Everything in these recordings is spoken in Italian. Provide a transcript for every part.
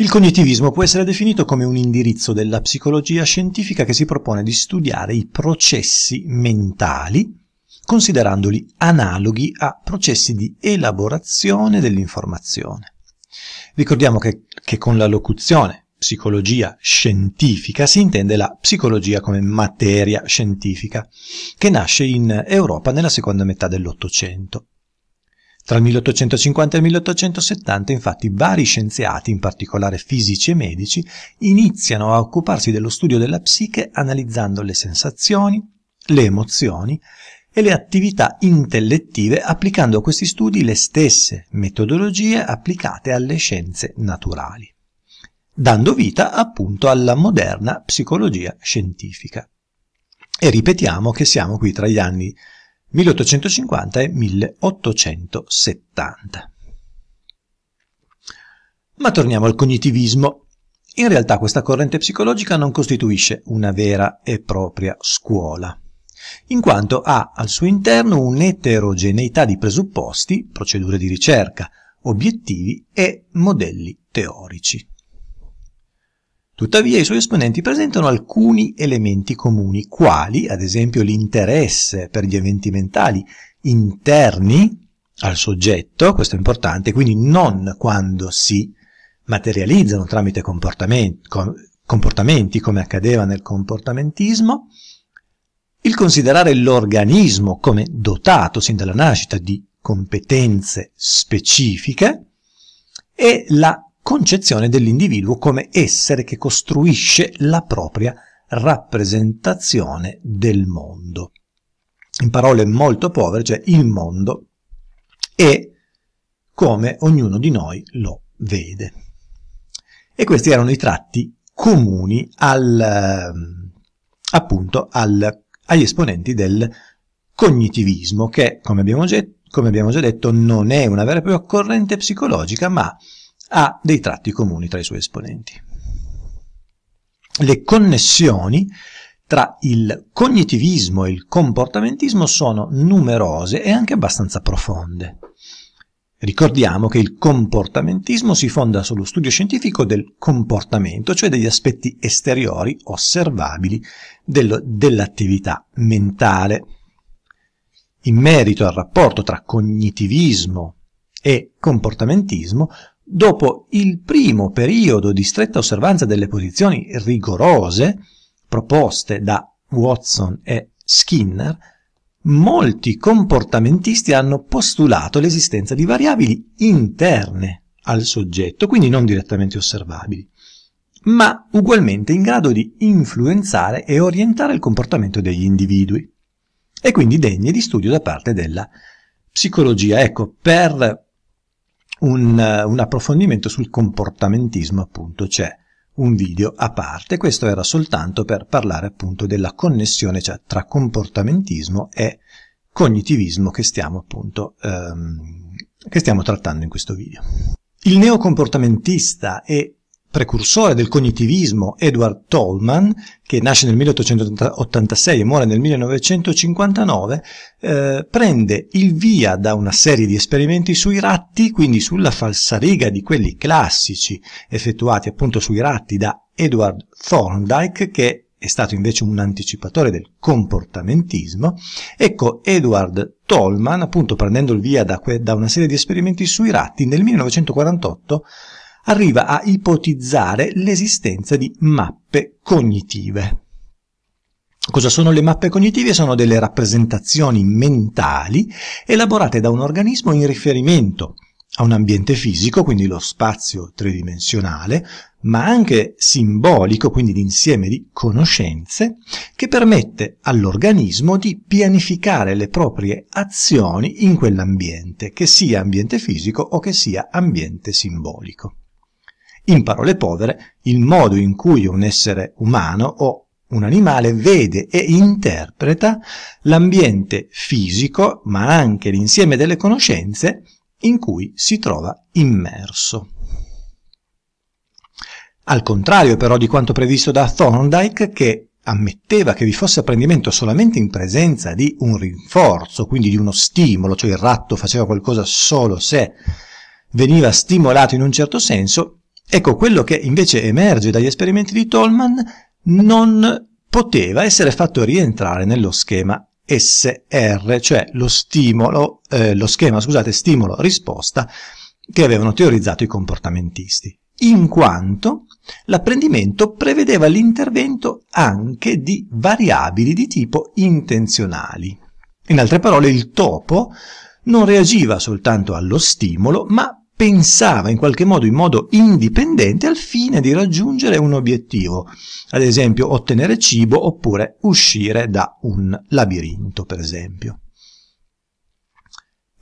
Il cognitivismo può essere definito come un indirizzo della psicologia scientifica che si propone di studiare i processi mentali, considerandoli analoghi a processi di elaborazione dell'informazione. Ricordiamo che, che con la locuzione psicologia scientifica si intende la psicologia come materia scientifica, che nasce in Europa nella seconda metà dell'Ottocento. Tra il 1850 e il 1870, infatti, vari scienziati, in particolare fisici e medici, iniziano a occuparsi dello studio della psiche analizzando le sensazioni, le emozioni e le attività intellettive applicando a questi studi le stesse metodologie applicate alle scienze naturali, dando vita appunto alla moderna psicologia scientifica. E ripetiamo che siamo qui tra gli anni 1850 e 1870. Ma torniamo al cognitivismo. In realtà questa corrente psicologica non costituisce una vera e propria scuola, in quanto ha al suo interno un'eterogeneità di presupposti, procedure di ricerca, obiettivi e modelli teorici. Tuttavia i suoi esponenti presentano alcuni elementi comuni, quali ad esempio l'interesse per gli eventi mentali interni al soggetto, questo è importante, quindi non quando si materializzano tramite comportamenti, comportamenti come accadeva nel comportamentismo, il considerare l'organismo come dotato sin dalla nascita di competenze specifiche e la concezione dell'individuo come essere che costruisce la propria rappresentazione del mondo. In parole molto povere, cioè il mondo è come ognuno di noi lo vede. E questi erano i tratti comuni al, ehm, appunto al, agli esponenti del cognitivismo, che, come abbiamo, come abbiamo già detto, non è una vera e propria corrente psicologica, ma ha dei tratti comuni tra i suoi esponenti. Le connessioni tra il cognitivismo e il comportamentismo sono numerose e anche abbastanza profonde. Ricordiamo che il comportamentismo si fonda sullo studio scientifico del comportamento, cioè degli aspetti esteriori osservabili dell'attività mentale. In merito al rapporto tra cognitivismo e comportamentismo, Dopo il primo periodo di stretta osservanza delle posizioni rigorose proposte da Watson e Skinner, molti comportamentisti hanno postulato l'esistenza di variabili interne al soggetto, quindi non direttamente osservabili, ma ugualmente in grado di influenzare e orientare il comportamento degli individui, e quindi degne di studio da parte della psicologia. Ecco, per un, un approfondimento sul comportamentismo, appunto, c'è un video a parte. Questo era soltanto per parlare appunto della connessione cioè, tra comportamentismo e cognitivismo che stiamo appunto ehm, che stiamo trattando in questo video. Il neocomportamentista e precursore del cognitivismo Edward Tolman, che nasce nel 1886 e muore nel 1959, eh, prende il via da una serie di esperimenti sui ratti, quindi sulla falsariga di quelli classici effettuati appunto sui ratti da Edward Thorndike, che è stato invece un anticipatore del comportamentismo, ecco Edward Tolman, appunto prendendo il via da, da una serie di esperimenti sui ratti, nel 1948 arriva a ipotizzare l'esistenza di mappe cognitive. Cosa sono le mappe cognitive? Sono delle rappresentazioni mentali elaborate da un organismo in riferimento a un ambiente fisico, quindi lo spazio tridimensionale, ma anche simbolico, quindi l'insieme di conoscenze, che permette all'organismo di pianificare le proprie azioni in quell'ambiente, che sia ambiente fisico o che sia ambiente simbolico. In parole povere, il modo in cui un essere umano o un animale vede e interpreta l'ambiente fisico, ma anche l'insieme delle conoscenze in cui si trova immerso. Al contrario però di quanto previsto da Thorndike, che ammetteva che vi fosse apprendimento solamente in presenza di un rinforzo, quindi di uno stimolo, cioè il ratto faceva qualcosa solo se veniva stimolato in un certo senso, Ecco, quello che invece emerge dagli esperimenti di Tolman non poteva essere fatto rientrare nello schema SR, cioè lo stimolo, eh, lo schema, stimolo-risposta che avevano teorizzato i comportamentisti, in quanto l'apprendimento prevedeva l'intervento anche di variabili di tipo intenzionali. In altre parole, il topo non reagiva soltanto allo stimolo, ma pensava in qualche modo in modo indipendente al fine di raggiungere un obiettivo, ad esempio ottenere cibo oppure uscire da un labirinto, per esempio.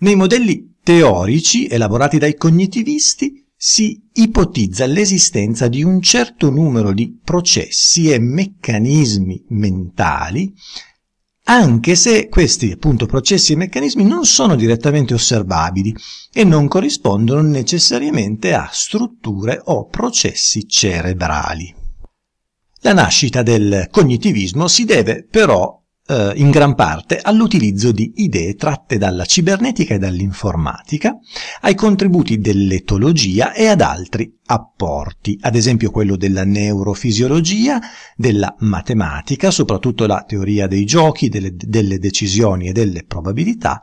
Nei modelli teorici elaborati dai cognitivisti si ipotizza l'esistenza di un certo numero di processi e meccanismi mentali anche se questi appunto processi e meccanismi non sono direttamente osservabili e non corrispondono necessariamente a strutture o processi cerebrali. La nascita del cognitivismo si deve però eh, in gran parte all'utilizzo di idee tratte dalla cibernetica e dall'informatica, ai contributi dell'etologia e ad altri apporti, ad esempio quello della neurofisiologia, della matematica, soprattutto la teoria dei giochi, delle, delle decisioni e delle probabilità,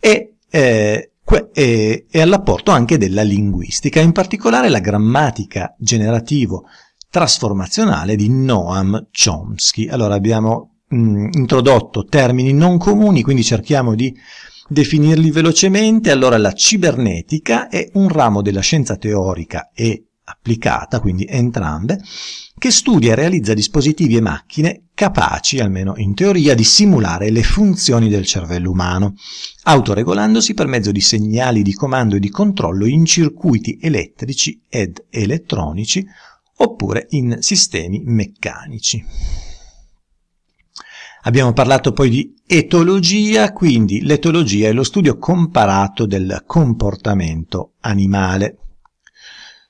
e eh, e, all'apporto anche della linguistica, in particolare la grammatica generativo trasformazionale di Noam Chomsky. Allora abbiamo mh, introdotto termini non comuni, quindi cerchiamo di definirli velocemente. Allora la cibernetica è un ramo della scienza teorica e applicata, quindi entrambe, che studia e realizza dispositivi e macchine capaci, almeno in teoria, di simulare le funzioni del cervello umano, autoregolandosi per mezzo di segnali di comando e di controllo in circuiti elettrici ed elettronici oppure in sistemi meccanici. Abbiamo parlato poi di etologia, quindi l'etologia è lo studio comparato del comportamento animale,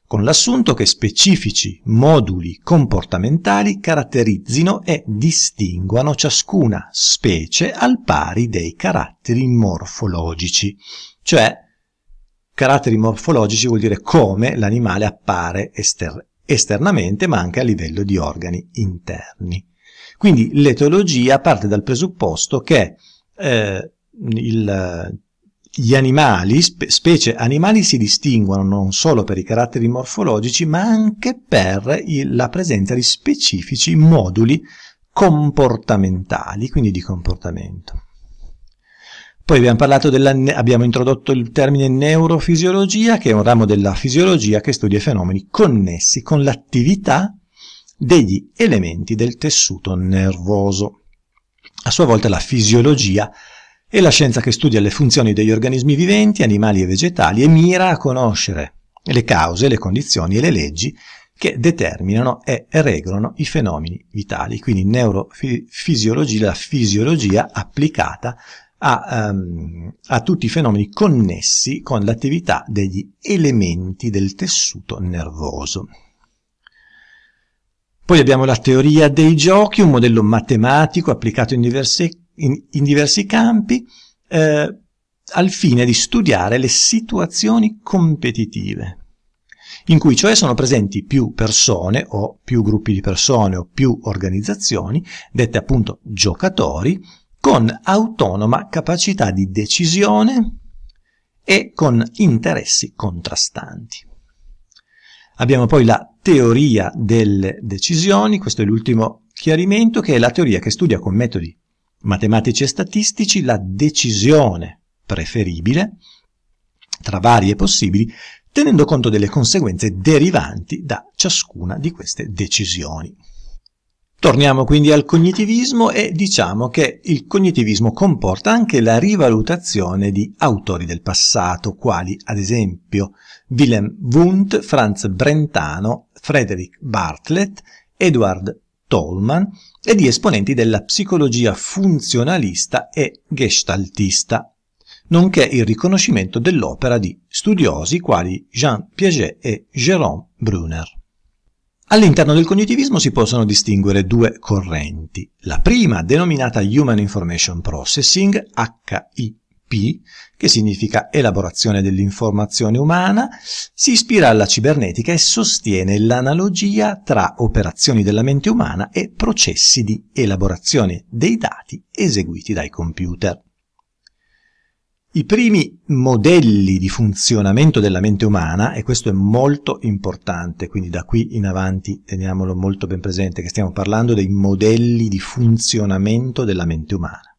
con l'assunto che specifici moduli comportamentali caratterizzino e distinguano ciascuna specie al pari dei caratteri morfologici, cioè caratteri morfologici vuol dire come l'animale appare ester esternamente ma anche a livello di organi interni. Quindi l'etologia parte dal presupposto che eh, il, gli animali, spe, specie animali, si distinguono non solo per i caratteri morfologici, ma anche per il, la presenza di specifici moduli comportamentali, quindi di comportamento. Poi abbiamo, parlato della, abbiamo introdotto il termine neurofisiologia, che è un ramo della fisiologia che studia i fenomeni connessi con l'attività degli elementi del tessuto nervoso. A sua volta la fisiologia è la scienza che studia le funzioni degli organismi viventi, animali e vegetali e mira a conoscere le cause, le condizioni e le leggi che determinano e regolano i fenomeni vitali. Quindi neurofisiologia, la fisiologia applicata a, um, a, tutti i fenomeni connessi con l'attività degli elementi del tessuto nervoso. Poi abbiamo la teoria dei giochi, un modello matematico applicato in diversi, in, in diversi campi, eh, al fine di studiare le situazioni competitive, in cui cioè sono presenti più persone o più gruppi di persone o più organizzazioni, dette appunto giocatori, con autonoma capacità di decisione e con interessi contrastanti. Abbiamo poi la teoria delle decisioni, questo è l'ultimo chiarimento, che è la teoria che studia con metodi matematici e statistici la decisione preferibile tra varie possibili, tenendo conto delle conseguenze derivanti da ciascuna di queste decisioni. Torniamo quindi al cognitivismo e diciamo che il cognitivismo comporta anche la rivalutazione di autori del passato, quali ad esempio Wilhelm Wundt, Franz Brentano, Frederick Bartlett, Edward Tolman e di esponenti della psicologia funzionalista e gestaltista, nonché il riconoscimento dell'opera di studiosi quali Jean Piaget e Jérôme Brunner. All'interno del cognitivismo si possono distinguere due correnti. La prima, denominata Human Information Processing, HIP, che significa elaborazione dell'informazione umana, si ispira alla cibernetica e sostiene l'analogia tra operazioni della mente umana e processi di elaborazione dei dati eseguiti dai computer. I primi modelli di funzionamento della mente umana, e questo è molto importante, quindi da qui in avanti teniamolo molto ben presente che stiamo parlando dei modelli di funzionamento della mente umana.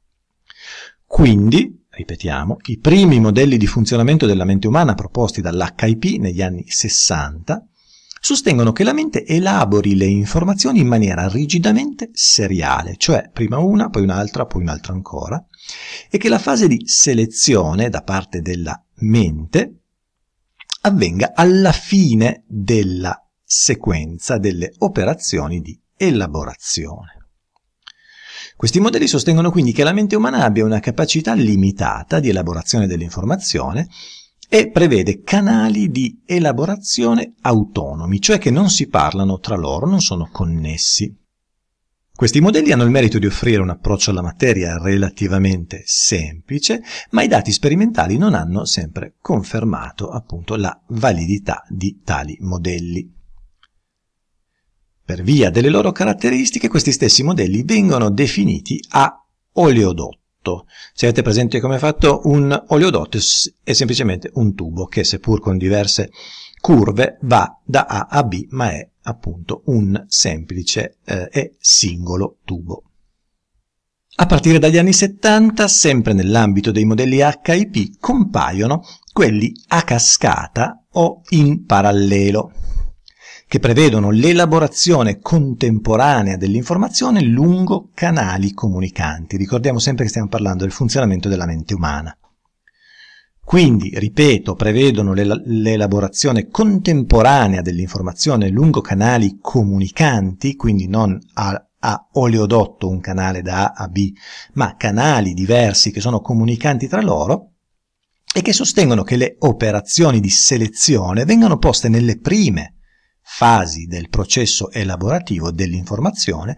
Quindi, ripetiamo, i primi modelli di funzionamento della mente umana proposti dall'HIP negli anni 60 sostengono che la mente elabori le informazioni in maniera rigidamente seriale, cioè prima una, poi un'altra, poi un'altra ancora, e che la fase di selezione da parte della mente avvenga alla fine della sequenza delle operazioni di elaborazione. Questi modelli sostengono quindi che la mente umana abbia una capacità limitata di elaborazione dell'informazione e prevede canali di elaborazione autonomi, cioè che non si parlano tra loro, non sono connessi. Questi modelli hanno il merito di offrire un approccio alla materia relativamente semplice, ma i dati sperimentali non hanno sempre confermato appunto la validità di tali modelli. Per via delle loro caratteristiche questi stessi modelli vengono definiti a oleodotto. Se avete presente come è fatto un oleodotto è semplicemente un tubo che seppur con diverse curve va da A a B ma è appunto un semplice eh, e singolo tubo. A partire dagli anni 70, sempre nell'ambito dei modelli HIP, compaiono quelli a cascata o in parallelo che prevedono l'elaborazione contemporanea dell'informazione lungo canali comunicanti. Ricordiamo sempre che stiamo parlando del funzionamento della mente umana. Quindi, ripeto, prevedono l'elaborazione contemporanea dell'informazione lungo canali comunicanti, quindi non a, a, oleodotto, un canale da A a B, ma canali diversi che sono comunicanti tra loro, e che sostengono che le operazioni di selezione vengano poste nelle prime fasi del processo elaborativo dell'informazione,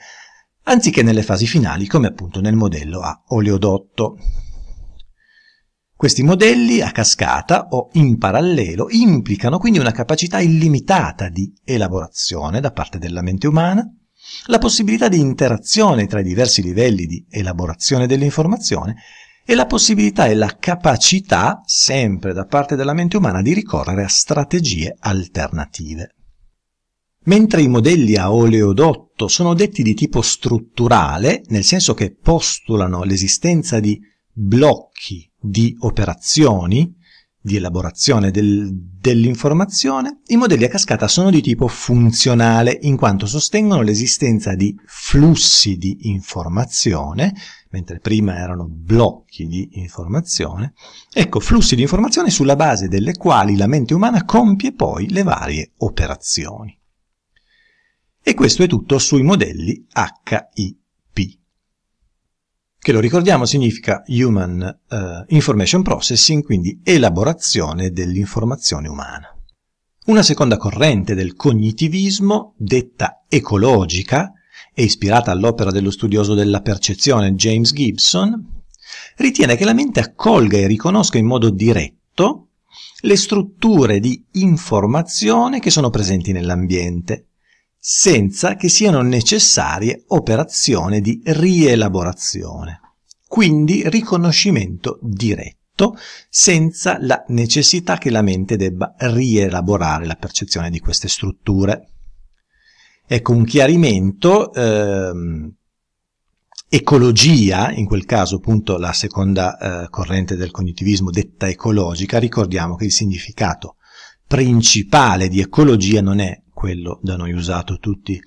anziché nelle fasi finali come appunto nel modello a oleodotto. Questi modelli a cascata o in parallelo implicano quindi una capacità illimitata di elaborazione da parte della mente umana, la possibilità di interazione tra i diversi livelli di elaborazione dell'informazione e la possibilità e la capacità, sempre da parte della mente umana, di ricorrere a strategie alternative. Mentre i modelli a oleodotto sono detti di tipo strutturale, nel senso che postulano l'esistenza di blocchi di operazioni di elaborazione del, dell'informazione, i modelli a cascata sono di tipo funzionale, in quanto sostengono l'esistenza di flussi di informazione, mentre prima erano blocchi di informazione, ecco, flussi di informazione sulla base delle quali la mente umana compie poi le varie operazioni. E questo è tutto sui modelli HIP, che lo ricordiamo significa Human uh, Information Processing, quindi elaborazione dell'informazione umana. Una seconda corrente del cognitivismo, detta ecologica e ispirata all'opera dello studioso della percezione James Gibson, ritiene che la mente accolga e riconosca in modo diretto le strutture di informazione che sono presenti nell'ambiente senza che siano necessarie operazioni di rielaborazione. Quindi riconoscimento diretto, senza la necessità che la mente debba rielaborare la percezione di queste strutture. Ecco un chiarimento, ehm, ecologia, in quel caso appunto la seconda eh, corrente del cognitivismo detta ecologica, ricordiamo che il significato principale di ecologia non è quello da noi usato tutti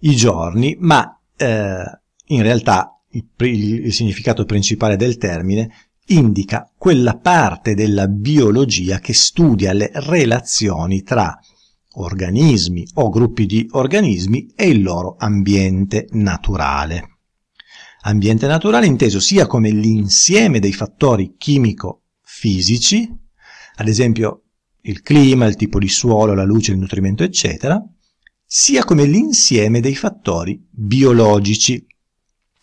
i giorni, ma eh, in realtà il, il, il significato principale del termine indica quella parte della biologia che studia le relazioni tra organismi o gruppi di organismi e il loro ambiente naturale. Ambiente naturale inteso sia come l'insieme dei fattori chimico-fisici, ad esempio il clima, il tipo di suolo, la luce, il nutrimento, eccetera, sia come l'insieme dei fattori biologici,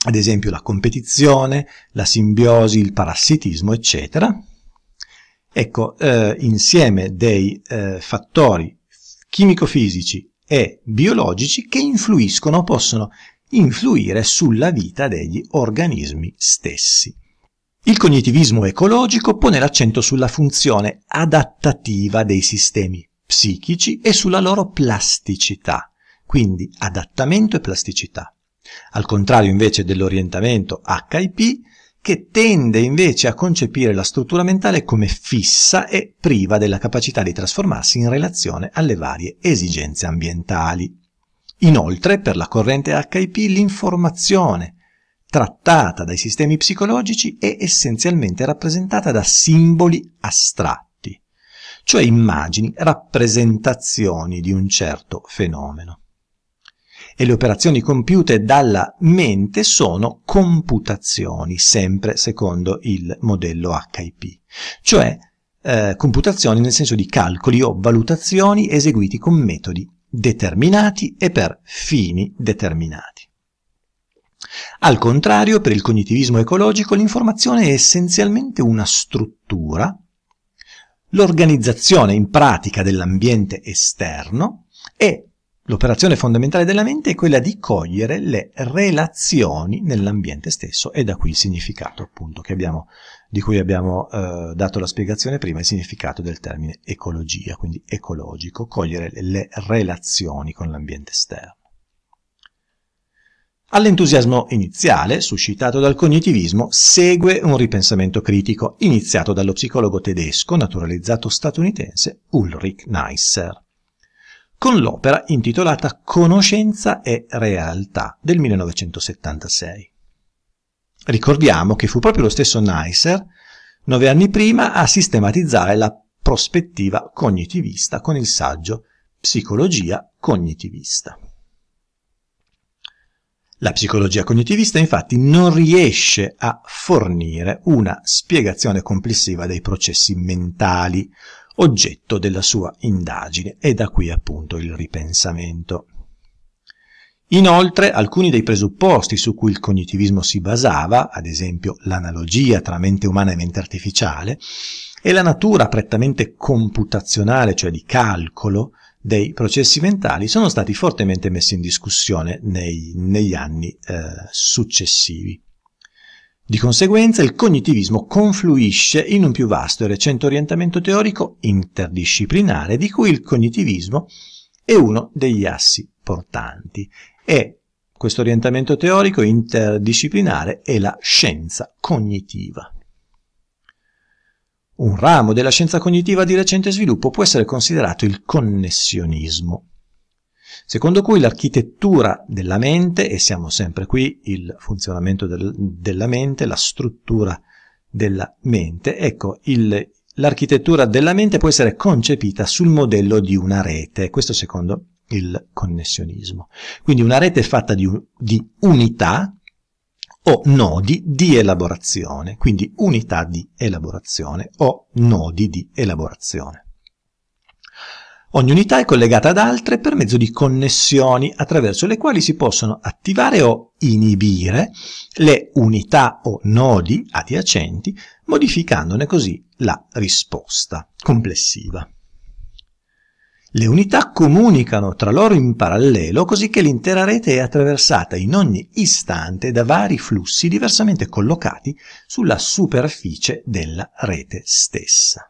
ad esempio la competizione, la simbiosi, il parassitismo, eccetera. Ecco, eh, insieme dei eh, fattori chimico-fisici e biologici che influiscono, possono influire sulla vita degli organismi stessi. Il cognitivismo ecologico pone l'accento sulla funzione adattativa dei sistemi psichici e sulla loro plasticità, quindi adattamento e plasticità. Al contrario invece dell'orientamento HIP, che tende invece a concepire la struttura mentale come fissa e priva della capacità di trasformarsi in relazione alle varie esigenze ambientali. Inoltre, per la corrente HIP, l'informazione trattata dai sistemi psicologici è essenzialmente rappresentata da simboli astratti, cioè immagini, rappresentazioni di un certo fenomeno e le operazioni compiute dalla mente sono computazioni, sempre secondo il modello HIP, cioè eh, computazioni nel senso di calcoli o valutazioni eseguiti con metodi determinati e per fini determinati. Al contrario, per il cognitivismo ecologico l'informazione è essenzialmente una struttura, l'organizzazione in pratica dell'ambiente esterno e L'operazione fondamentale della mente è quella di cogliere le relazioni nell'ambiente stesso e da qui il significato appunto abbiamo, di cui abbiamo eh, dato la spiegazione prima, il significato del termine ecologia, quindi ecologico, cogliere le relazioni con l'ambiente esterno. All'entusiasmo iniziale, suscitato dal cognitivismo, segue un ripensamento critico iniziato dallo psicologo tedesco naturalizzato statunitense Ulrich Neisser con l'opera intitolata Conoscenza e realtà del 1976. Ricordiamo che fu proprio lo stesso Neisser, nove anni prima, a sistematizzare la prospettiva cognitivista con il saggio Psicologia cognitivista. La psicologia cognitivista infatti non riesce a fornire una spiegazione complessiva dei processi mentali oggetto della sua indagine e da qui appunto il ripensamento. Inoltre, alcuni dei presupposti su cui il cognitivismo si basava, ad esempio l'analogia tra mente umana e mente artificiale, e la natura prettamente computazionale, cioè di calcolo, dei processi mentali, sono stati fortemente messi in discussione nei, negli anni eh, successivi. Di conseguenza il cognitivismo confluisce in un più vasto e recente orientamento teorico interdisciplinare di cui il cognitivismo è uno degli assi portanti e questo orientamento teorico interdisciplinare è la scienza cognitiva. Un ramo della scienza cognitiva di recente sviluppo può essere considerato il connessionismo secondo cui l'architettura della mente, e siamo sempre qui, il funzionamento del, della mente, la struttura della mente, ecco, il, l'architettura della mente può essere concepita sul modello di una rete, questo secondo il connessionismo. Quindi una rete fatta di, di unità o nodi di elaborazione, quindi unità di elaborazione o nodi di elaborazione. Ogni unità è collegata ad altre per mezzo di connessioni attraverso le quali si possono attivare o inibire le unità o nodi adiacenti, modificandone così la risposta complessiva. Le unità comunicano tra loro in parallelo così che l'intera rete è attraversata in ogni istante da vari flussi diversamente collocati sulla superficie della rete stessa.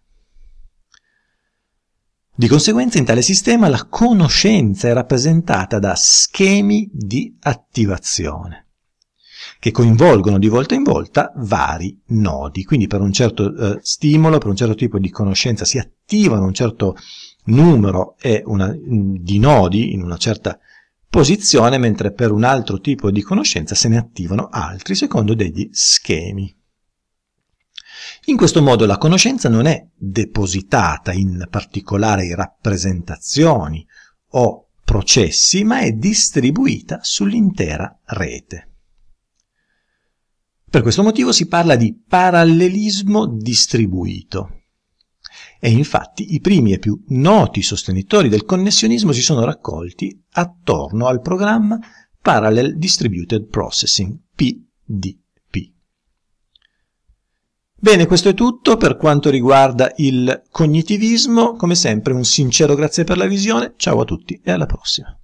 Di conseguenza in tale sistema la conoscenza è rappresentata da schemi di attivazione che coinvolgono di volta in volta vari nodi. Quindi per un certo eh, stimolo, per un certo tipo di conoscenza si attivano un certo numero una, di nodi in una certa posizione, mentre per un altro tipo di conoscenza se ne attivano altri secondo degli schemi. In questo modo la conoscenza non è depositata in particolari rappresentazioni o processi, ma è distribuita sull'intera rete. Per questo motivo si parla di parallelismo distribuito. E infatti i primi e più noti sostenitori del connessionismo si sono raccolti attorno al programma Parallel Distributed Processing, PDP. Bene, questo è tutto per quanto riguarda il cognitivismo. Come sempre un sincero grazie per la visione, ciao a tutti e alla prossima.